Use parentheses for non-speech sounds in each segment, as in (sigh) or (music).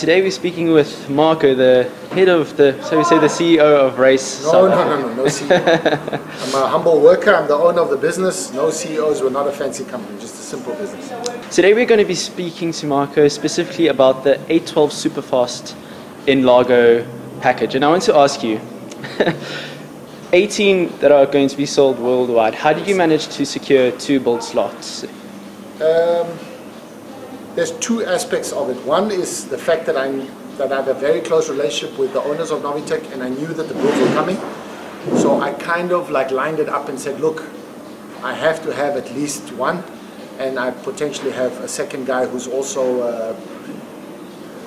Today we're speaking with Marco, the head of the, so we say the CEO of Race. No, no, no, no, no CEO. I'm a humble worker. I'm the owner of the business. No CEOs. We're not a fancy company. Just a simple business. Today we're going to be speaking to Marco specifically about the 812 Superfast N Largo package, and I want to ask you. (laughs) 18 that are going to be sold worldwide. How did you manage to secure two build slots? Um, there's two aspects of it. One is the fact that I'm that I have a very close relationship with the owners of Novitec, and I knew that the builds were coming. So I kind of like lined it up and said, look, I have to have at least one, and I potentially have a second guy who's also uh,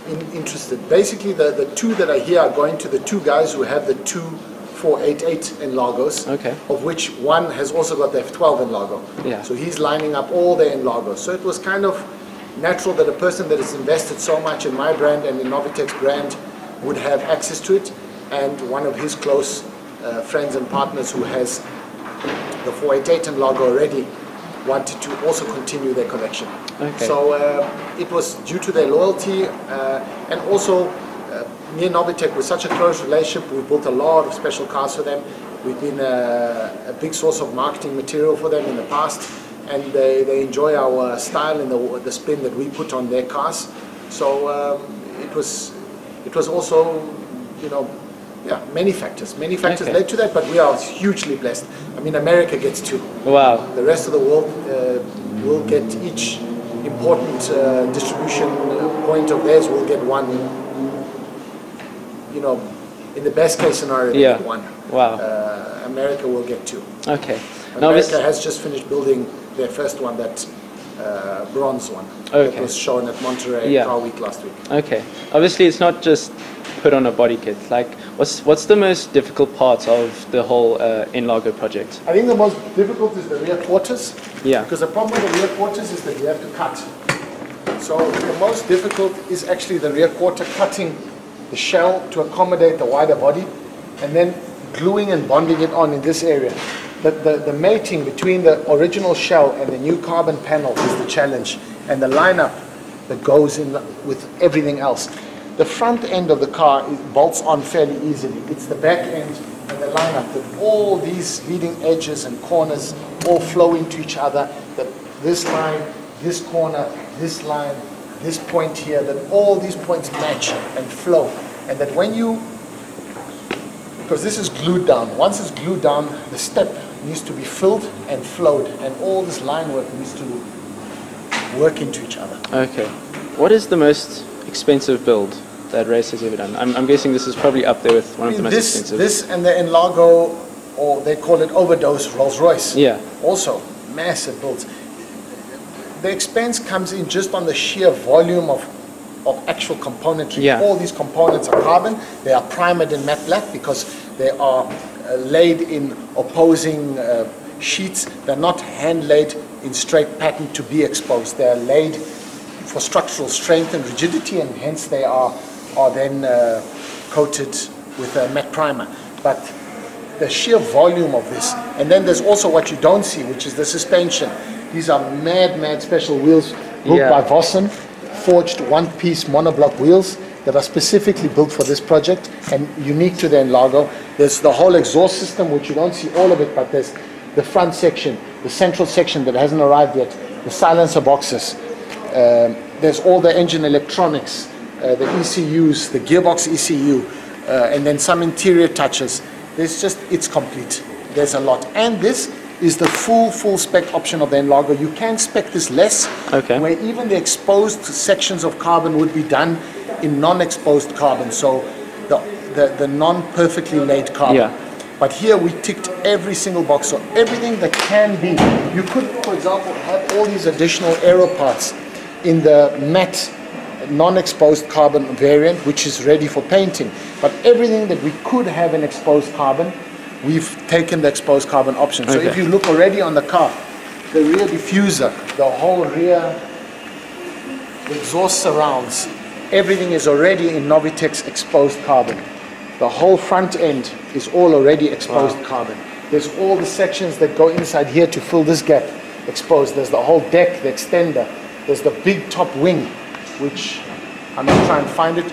in, interested. Basically, the, the two that are here are going to the two guys who have the two 488 N Largos, Okay. of which one has also got the F12 N Largo. Yeah. So he's lining up all their N Largos. So it was kind of natural that a person that has invested so much in my brand and in Novitec's brand would have access to it, and one of his close uh, friends and partners who has the 488 N Largo already wanted to also continue their connection. Okay. So uh, it was due to their loyalty uh, and also uh, near Novitec with such a close relationship, we built a lot of special cars for them. We've been a, a big source of marketing material for them in the past, and they, they enjoy our style and the, the spin that we put on their cars. So um, it was it was also, you know, yeah, many factors. Many factors Okay. led to that, but we are hugely blessed. I mean, America gets two. Wow. The rest of the world uh, will get each important uh, distribution point of theirs will get one. You know, in the best case scenario, Yeah. one. Wow. Uh, America will get two. Okay. America has just finished building their first one, that uh, bronze one. Okay. That was shown at Monterey Yeah. Car Week last week. okay. Obviously, it's not just put on a body kit. Like, what's what's the most difficult part of the whole uh, N Largo project? I think the most difficult is the rear quarters. Yeah. Because the problem with the rear quarters is that you have to cut. So the most difficult is actually the rear quarter cutting the shell to accommodate the wider body and then gluing and bonding it on in this area. The, the, the mating between the original shell and the new carbon panel is the challenge and the lineup that goes in with everything else. The front end of the car bolts on fairly easily. It's the back end and the lineup that all these leading edges and corners all flow into each other. That this line, this corner, this line, this point here, that all these points match and flow. And that when you, because this is glued down, once it's glued down, the step needs to be filled and flowed, and all this line work needs to work into each other. Okay. What is the most expensive build that Race has ever done? I'm, I'm guessing this is probably up there with one of the most this, expensive. this and the N Largo, or they call it overdose Rolls Royce. Yeah. Also, massive builds. The expense comes in just on the sheer volume of, of actual componentry. Yeah. All these components are carbon. They are primed in matte black because they are laid in opposing uh, sheets. They're not hand laid in straight pattern to be exposed. They are laid for structural strength and rigidity, and hence they are are then uh, coated with a matte primer. But the sheer volume of this, and then there's also what you don't see, which is the suspension. These are mad, mad special wheels built Yeah. by Vossen, forged one-piece monoblock wheels that are specifically built for this project and unique to the N Largo. There's the whole exhaust system, which you don't see all of it, but there's the front section, the central section that hasn't arrived yet, the silencer boxes, um, there's all the engine electronics, uh, the ECUs, the gearbox ECU, uh, and then some interior touches. There's just, it's complete. There's a lot. And this is the full, full spec option of the N Largo. You can spec this less, Okay. where even the exposed sections of carbon would be done in non-exposed carbon, so the, the, the non-perfectly laid carbon. Yeah. But here we ticked every single box, so everything that can be. You could, for example, have all these additional aero parts in the matte, non-exposed carbon variant, which is ready for painting. But everything that we could have in exposed carbon, we've taken the exposed carbon option. So if you look already on the car, the rear diffuser, the whole rear the exhaust surrounds, everything is already in Novitec's exposed carbon. The whole front end is all already exposed carbon. There's all the sections that go inside here to fill this gap exposed. There's the whole deck, the extender. There's the big top wing, which I'm going to try and find it.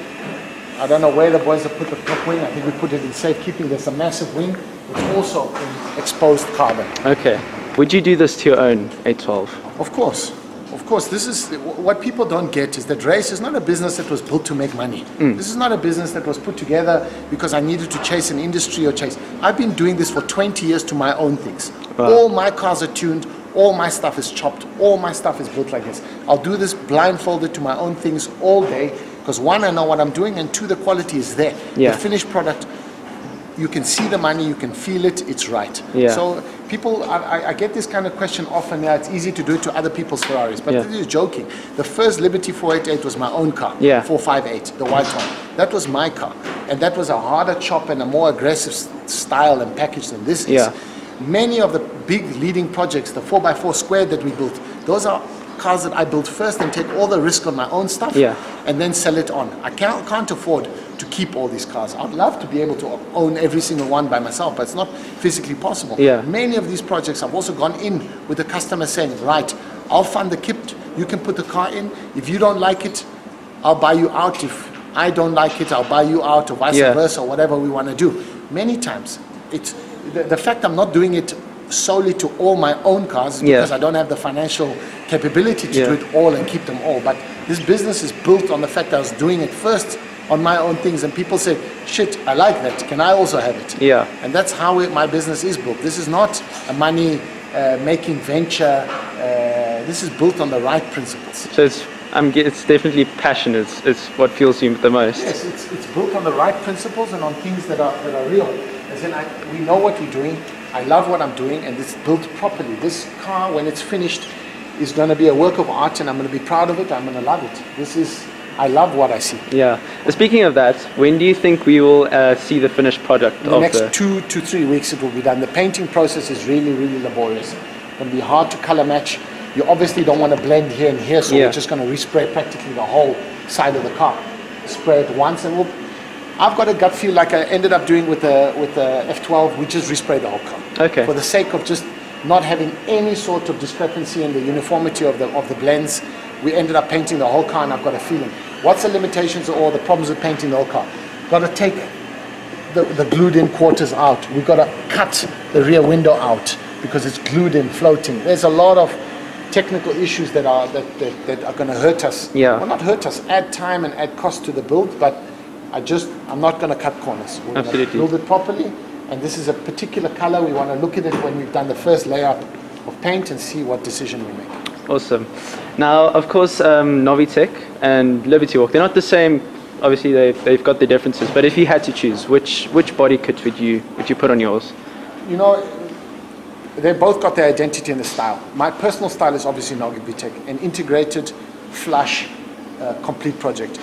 I don't know where the boys have put the top wing. I think we put it in safekeeping. There's a massive wing. It's also in exposed carbon. Okay. Would you do this to your own 812? Of course. Of course, this is what people don't get is that race is not a business that was built to make money. Mm. This is not a business that was put together because I needed to chase an industry or chase. I've been doing this for 20 years to my own things. Wow. All my cars are tuned, all my stuff is chopped, all my stuff is built like this. I'll do this blindfolded to my own things all day because one, I know what I'm doing, and two, the quality is there. Yeah. The finished product you can see the money, you can feel it, it's right. Yeah. So people, I, I- get this kind of question often. Yeah, it's easy to do it to other people's Ferraris, but Yeah. this is joking. The first Liberty 488 was my own car. Yeah. 458, the white one. That was my car, and that was a harder chop and a more aggressive style and package than this is. Yeah. Many of the big leading projects, the 4x4 squared that we built, those are cars that I build first and take all the risk on my own stuff Yeah. and then sell it on. I can't, can't afford to keep all these cars. I'd love to be able to own every single one by myself, but it's not physically possible. Yeah. Many of these projects I've also gone in with the customer saying, right, I'll fund the kit, you can put the car in. If you don't like it, I'll buy you out. If I don't like it, I'll buy you out or vice Yeah. versa, or whatever we want to do. Many times, it's the, the fact I'm not doing it solely to all my own cars Yeah. because I don't have the financial capability to Yeah. do it all and keep them all. But this business is built on the fact that I was doing it first on my own things, and people said, "Shit, I like that. Can I also have it?" Yeah. And that's how it, my business is built. This is not a money uh, making venture. Uh, this is built on the right principles. So it's I'm, it's definitely passion. It's, it's what fuels you the most. Yes, it's, it's built on the right principles and on things that are, that are real. As in, I, we know what we're doing. I love what I'm doing, and it's built properly. This car, when it's finished, is going to be a work of art, and I'm going to be proud of it. I'm going to love it. This is, I love what I see. Yeah. Speaking of that, when do you think we will uh, see the finished product In the next the? two to three weeks, it will be done. The painting process is really, really laborious. It's going to be hard to color match. You obviously don't want to blend here and here, so Yeah. we're just going to respray practically the whole side of the car. Spray it once, and we'll. I've got a gut feel like I ended up doing with the with the F12. We just resprayed the whole car. Okay. For the sake of just not having any sort of discrepancy in the uniformity of the of the blends, we ended up painting the whole car, and I've got a feeling. What's the limitations or the problems with painting the whole car? Got to take the, the glued in quarters out. We've got to cut the rear window out because it's glued in, floating. There's a lot of technical issues that are that, that, that are going to hurt us. Yeah. Well, not hurt us, add time and add cost to the build, but I just, I'm not going to cut corners. We're Absolutely. build it properly, and this is a particular color. We want to look at it when we've done the first layer of paint and see what decision we make. Awesome. Now, of course, um, Novitec and Liberty Walk, they're not the same. Obviously, they've, they've got their differences. But if you had to choose, which which body kit would you would you put on yours? you know, they both got their identity and the style. My personal style is obviously Nogi Vitek, an integrated, flush, uh, complete project.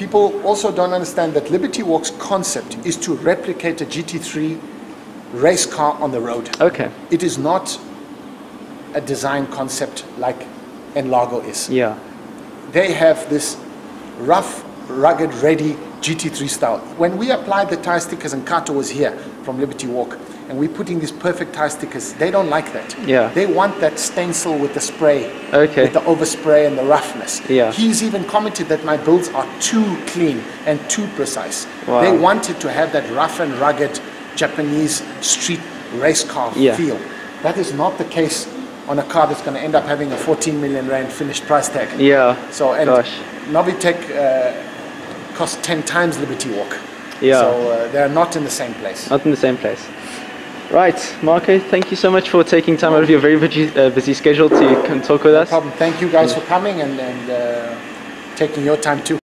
People also don't understand that Liberty Walk's concept is to replicate a GT3 race car on the road. Okay. It is not a design concept like N Largo is Yeah. they have this rough, rugged, ready GT3 style. When we applied the tire stickers, and Kato was here from Liberty Walk, and we're putting these perfect tire stickers, they don't like that. Yeah. They want that stencil with the spray, Okay. with the overspray and the roughness. Yeah. He's even commented that my builds are too clean and too precise. Wow. They wanted to have that rough and rugged Japanese street race car Yeah. feel. That is not the case on a car that's going to end up having a 14 million rand finished price tag. Yeah. So and Gosh. Novitec uh, costs ten times Liberty Walk. Yeah. So uh, they're not in the same place. Not in the same place. Right, Marco. Thank you so much for taking time out of your very busy, uh, busy schedule to come talk with No us. problem. Thank you guys for coming and and uh, taking your time too.